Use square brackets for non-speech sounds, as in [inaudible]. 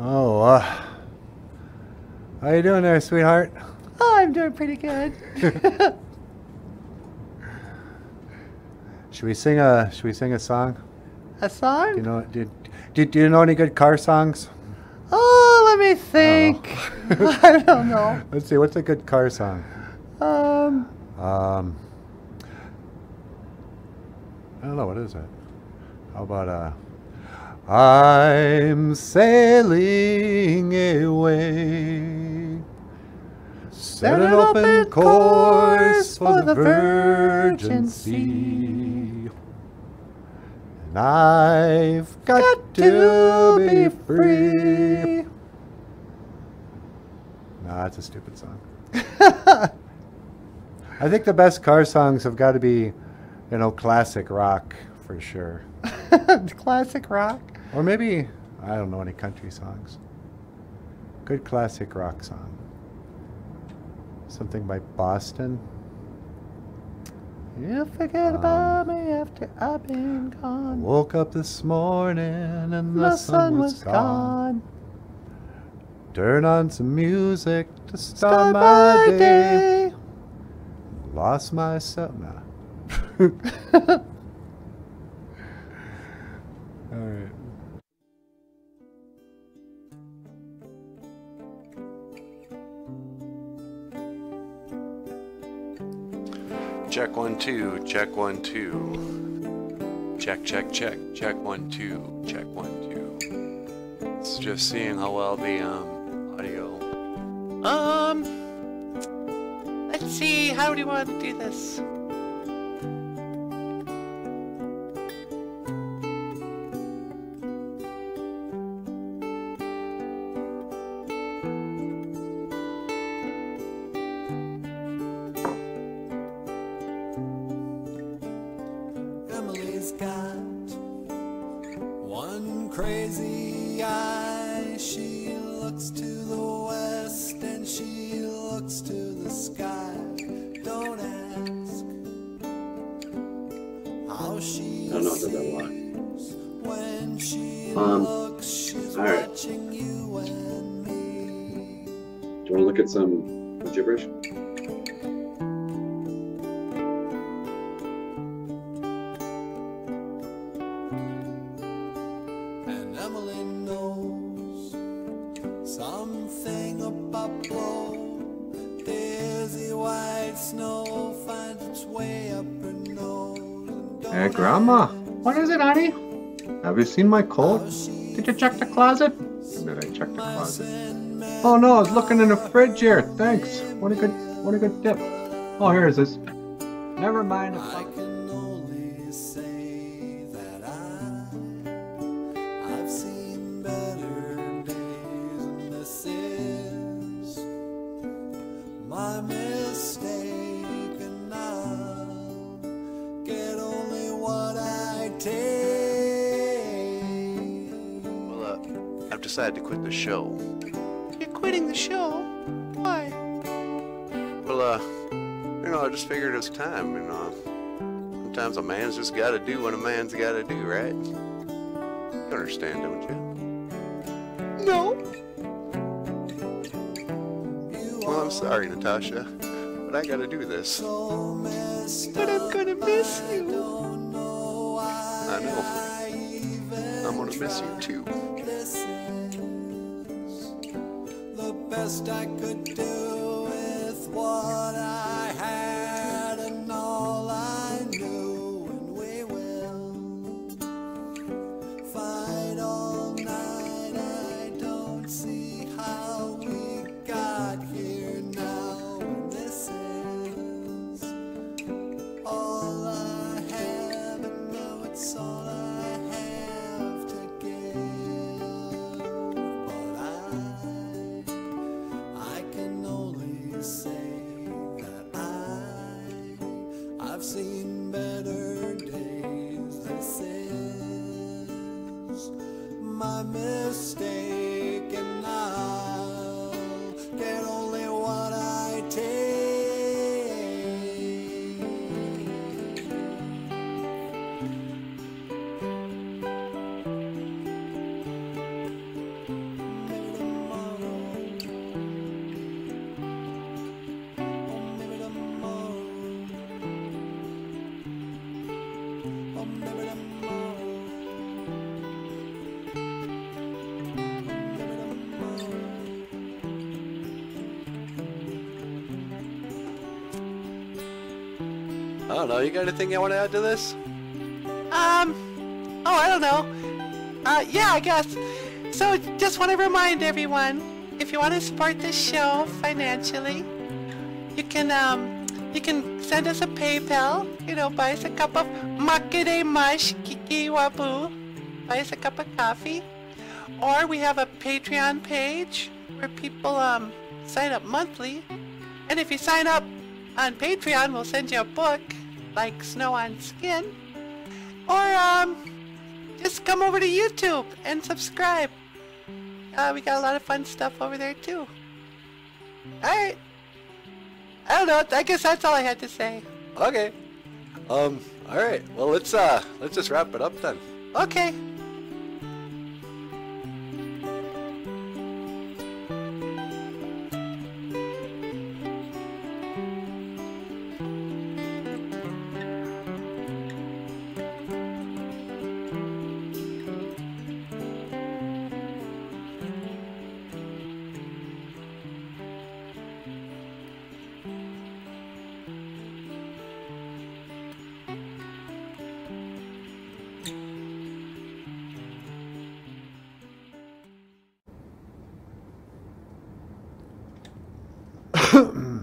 Oh, uh, how you doing there, sweetheart? Oh, I'm doing pretty good. [laughs] Should we sing a Should we sing a song? A song? Do you know do, do, do you know any good car songs? Oh, let me think. [laughs] I don't know. [laughs] Let's see. What's a good car song? Um, Um, I don't know. What is it? How about uh? I'm sailing away. Set an open course for the virgin sea. And I've got, to be free. Nah, that's a stupid song. [laughs] I think the best car songs have got to be, you know, classic rock for sure. [laughs] classic rock. Or maybe, I don't know any country songs. Good classic rock song. Something by Boston. You forget about Um, me after I've been I gone. woke up this morning and the, The sun, was, gone. gone. Turn on some music to start, Start my, my day. day. Lost myself. Nah. [laughs] All right. Check one, two, check one, two. Check, check, check, check one, two, check one, two. It's just seeing how well the um, audio. Um, let's see, how do you want to do this? Emily's got one crazy eye. She looks to the west and she looks to the sky. Don't ask how she I don't know if that why. sees when she Um, looks. She's all right. watching you and me. Do you want to look at some gibberish? Hey, Grandma. What is it, honey? Have you seen my coat? Did you check the closet? Did I check the closet? Oh no, I was looking in the fridge here. Thanks. What a good, what a good tip. Oh, here is this. Never mind. I've decided to quit the show. You're quitting the show? Why? Well, uh, you know, I just figured it's time, you know. Sometimes a man's just gotta do what a man's gotta do, right? You understand, don't you? No. Well, I'm sorry, Natasha, but I gotta do this. But I'm gonna miss I you. don't know why I know. I'm gonna miss you too. The best I could do with what I my don't know. You got anything you want to add to this? Um, oh, I don't know. Uh, yeah, I guess. So, just want to remind everyone, if you want to support this show financially, you can, um, you can send us a PayPal, you know, buy us a cup of makere mush kiki wabu, buy us a cup of coffee, or we have a Patreon page where people, um, sign up monthly, and if you sign up on Patreon, we'll send you a book, like Snow on Skin, or, um, just come over to YouTube and subscribe. Uh, we got a lot of fun stuff over there too. Alright. I don't know, I guess that's all I had to say. Okay. Um. All right. Well, let's uh, let's just wrap it up then. Okay. Hmm. [coughs]